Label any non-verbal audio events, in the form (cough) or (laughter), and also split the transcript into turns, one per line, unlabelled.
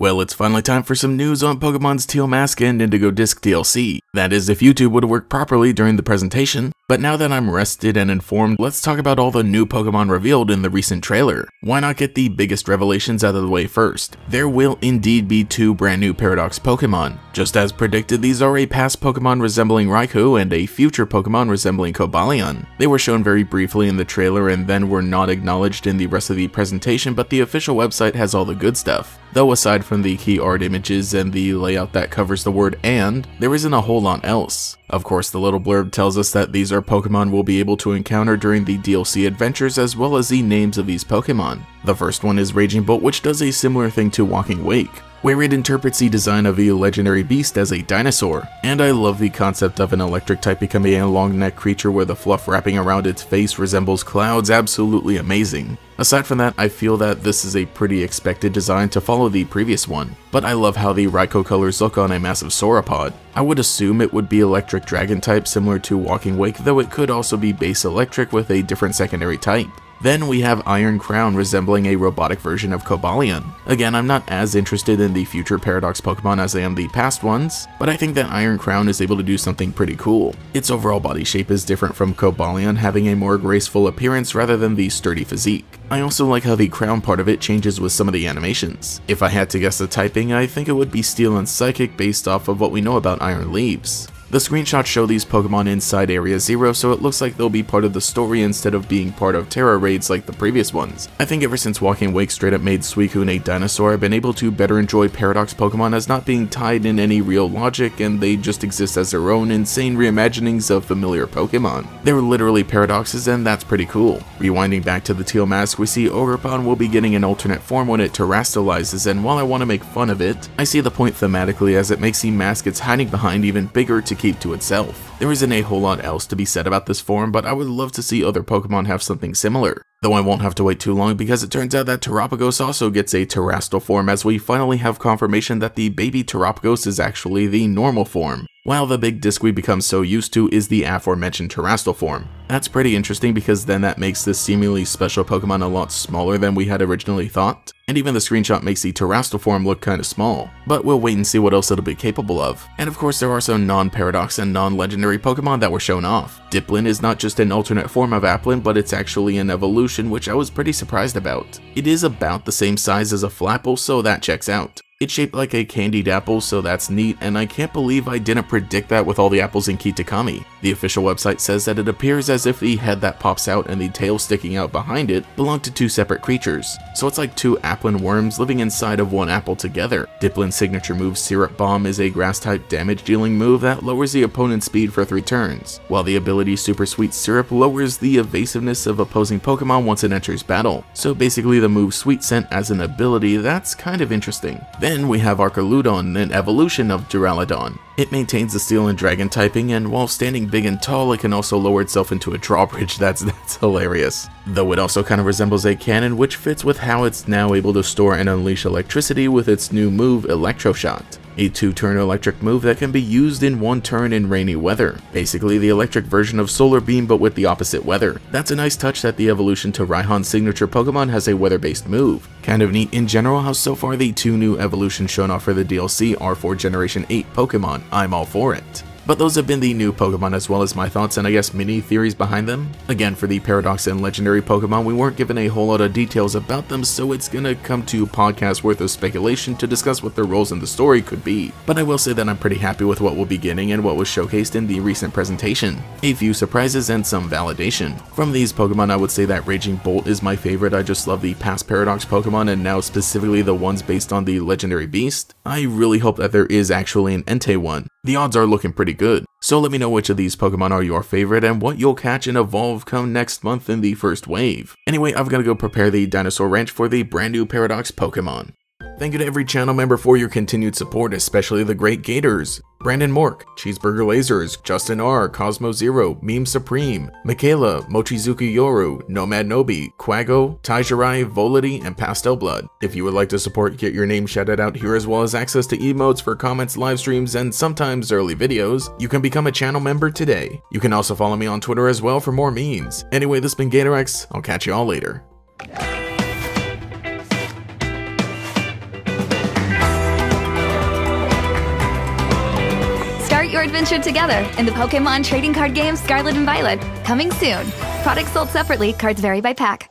Well, it's finally time for some news on Pokemon's Teal Mask and Indigo Disk DLC. That is, if YouTube would have worked properly during the presentation. But now that I'm rested and informed, let's talk about all the new Pokemon revealed in the recent trailer. Why not get the biggest revelations out of the way first? There will indeed be two brand new Paradox Pokemon. Just as predicted, these are a past Pokemon resembling Raikou and a future Pokemon resembling Cobalion. They were shown very briefly in the trailer and then were not acknowledged in the rest of the presentation, but the official website has all the good stuff. Though aside from the key art images and the layout that covers the word and, there isn't a whole lot else. Of course, the little blurb tells us that these are Pokemon we'll be able to encounter during the DLC adventures as well as the names of these Pokemon. The first one is Raging Bolt which does a similar thing to Walking Wake where it interprets the design of the legendary beast as a dinosaur. And I love the concept of an electric type becoming a long neck creature where the fluff wrapping around its face resembles clouds, absolutely amazing. Aside from that, I feel that this is a pretty expected design to follow the previous one, but I love how the Raikou colors look on a massive sauropod. I would assume it would be electric dragon type similar to Walking Wake, though it could also be base electric with a different secondary type. Then we have Iron Crown resembling a robotic version of Cobalion. Again, I'm not as interested in the future Paradox Pokemon as I am the past ones, but I think that Iron Crown is able to do something pretty cool. Its overall body shape is different from Cobalion, having a more graceful appearance rather than the sturdy physique. I also like how the crown part of it changes with some of the animations. If I had to guess the typing, I think it would be Steel and Psychic based off of what we know about Iron Leaves. The screenshots show these Pokemon inside Area Zero, so it looks like they'll be part of the story instead of being part of Tera raids like the previous ones. I think ever since Walking Wake straight up made Suicune a dinosaur, I've been able to better enjoy Paradox Pokemon as not being tied in any real logic and they just exist as their own insane reimaginings of familiar Pokemon. They're literally paradoxes and that's pretty cool. Rewinding back to the Teal Mask, we see Ogerpon will be getting an alternate form when it terastallizes, and while I want to make fun of it, I see the point thematically as it makes the mask it's hiding behind even bigger to keep to itself. There isn't a whole lot else to be said about this form, but I would love to see other Pokemon have something similar. Though I won't have to wait too long because it turns out that Terapagos also gets a Terastal form as we finally have confirmation that the baby Terapagos is actually the normal form, while the big disc we become so used to is the aforementioned Terastal form. That's pretty interesting because then that makes this seemingly special Pokemon a lot smaller than we had originally thought, and even the screenshot makes the Terastal form look kinda small, but we'll wait and see what else it'll be capable of. And of course there are some non-paradox and non-legendary Pokemon that were shown off. Dipplin is not just an alternate form of Applin, but it's actually an evolution which I was pretty surprised about. It is about the same size as a Flapple, so that checks out. It's shaped like a candied apple, so that's neat, and I can't believe I didn't predict that with all the apples in Kitakami. The official website says that it appears as if the head that pops out and the tail sticking out behind it belong to two separate creatures, so it's like two Applin worms living inside of one apple together. Dipplin's signature move Syrup Bomb is a grass-type damage-dealing move that lowers the opponent's speed for 3 turns, while the ability Super Sweet Syrup lowers the evasiveness of opposing Pokemon once it enters battle. So basically the move Sweet Scent as an ability, that's kind of interesting. Then we have Archaludon, an evolution of Duraludon. It maintains the Steel and Dragon typing, and while standing big and tall, it can also lower itself into a drawbridge. (laughs) That's, that's hilarious. Though it also kind of resembles a cannon, which fits with how it's now able to store and unleash electricity with its new move, Electroshot a two-turn electric move that can be used in one turn in rainy weather. Basically the electric version of Solar Beam but with the opposite weather. That's a nice touch that the evolution to Raihan's signature Pokemon has a weather-based move. Kind of neat in general how so far the two new evolutions shown off for the DLC are for Generation 8 Pokemon. I'm all for it. But those have been the new Pokemon as well as my thoughts and I guess mini theories behind them. Again, for the Paradox and Legendary Pokemon, we weren't given a whole lot of details about them, so it's gonna come to podcast worth of speculation to discuss what their roles in the story could be. But I will say that I'm pretty happy with what we'll be getting and what was showcased in the recent presentation. A few surprises and some validation. From these Pokemon, I would say that Raging Bolt is my favorite. I just love the past Paradox Pokemon and now specifically the ones based on the Legendary Beast. I really hope that there is actually an Entei one. The odds are looking pretty good. So let me know which of these Pokemon are your favorite and what you'll catch and evolve come next month in the first wave. Anyway, I've got to go prepare the Dinosaur Ranch for the brand new Paradox Pokemon. Thank you to every channel member for your continued support, especially the great Gators. Brandon Mork, Cheeseburger Lasers, Justin R, Cosmo Zero, Meme Supreme, Michaela, Mochizuki Yoru, Nomad Nobi, Quago, Taijirai, Volity, and Pastel Blood. If you would like to support, get your name shouted out here as well as access to emotes for comments, live streams, and sometimes early videos, you can become a channel member today. You can also follow me on Twitter as well for more memes. Anyway, this has been GatorEX, I'll catch you all later.
Your adventure together in the Pokemon trading card game Scarlet and Violet. Coming soon. Products sold separately, cards vary by pack.